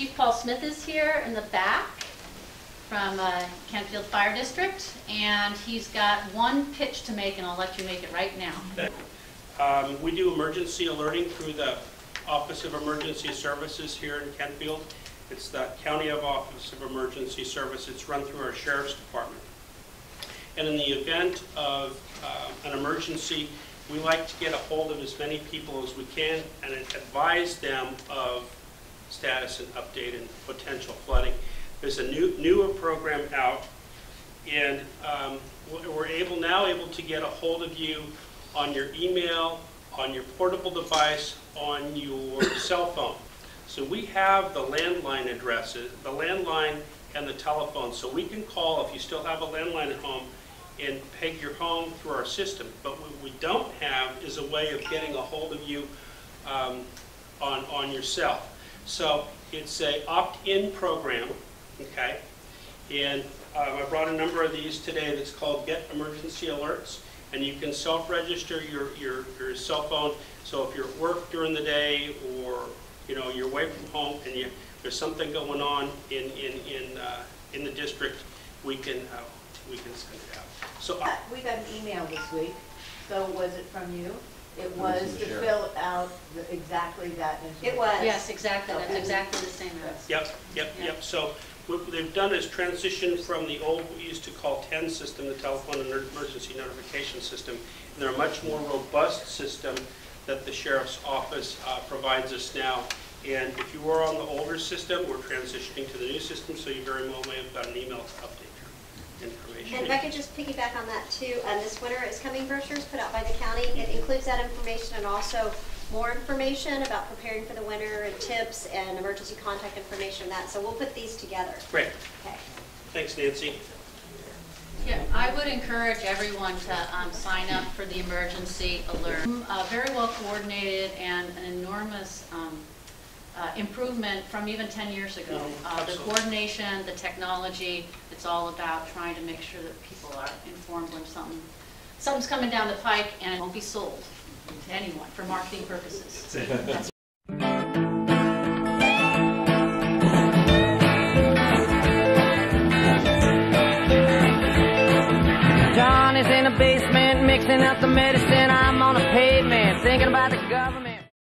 Chief Paul Smith is here in the back from uh, Kentfield Fire District, and he's got one pitch to make, and I'll let you make it right now. Um, We do emergency alerting through the Office of Emergency Services here in Kentfield. It's the County of Office of Emergency Service. It's run through our Sheriff's Department. And in the event of uh, an emergency, we like to get a hold of as many people as we can and advise them of status and update and potential flooding. There's a new, newer program out, and um, we're able, now able to get a hold of you on your email, on your portable device, on your cell phone. So we have the landline addresses, the landline and the telephone, so we can call if you still have a landline at home and peg your home through our system. But what we don't have is a way of getting a hold of you um, on, on your cell. So it's a opt-in program, okay? And uh, I brought a number of these today that's called Get Emergency Alerts. And you can self-register your, your, your cell phone. So if you're at work during the day or, you know, you're away from home and you, there's something going on in, in, in, uh, in the district, we can, uh, we can send it out. So, uh, We got an email this week, so was it from you? It was was the to sheriff. fill out the- exactly that It was. Yes, exactly, that's exactly the same as. Yep, yep, yep. So what they've done is transition from the old, we used to call TENS system, the telephone and emergency notification system. And they're a much more robust system that the sheriff's office uh, provides us now. And if you were on the older system, we're transitioning to the new system, so you very well may have got an email update your information. And if I could just piggyback on that too, um, this winter is coming brochures put out by the county. It includes that information and also more information about preparing for the winter and tips and emergency contact information and that. So we'll put these together. Great, Okay. thanks Nancy. Yeah, I would encourage everyone to um, sign up for the emergency alert. Uh, Very well coordinated and an enormous um, uh, improvement from even 10 years ago. Mhm, Uh, The coordination, the technology, it's all about trying to make sure that people are informed when something something's coming down the pike and it won't be sold to anyone for marketing purposes. That's John is in the basement mixing up the medicine. I'm on the pavement thinking about the government.